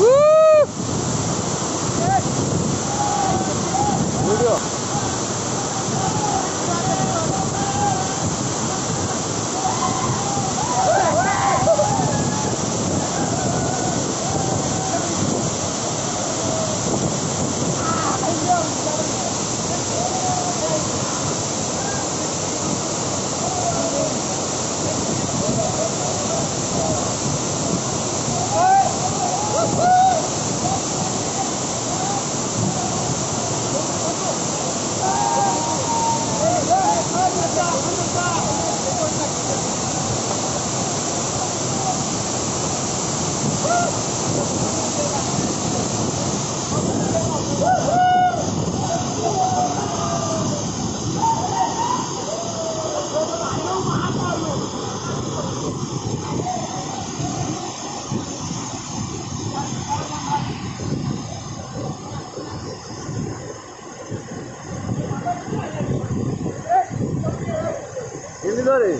Woo! Ele melhorei.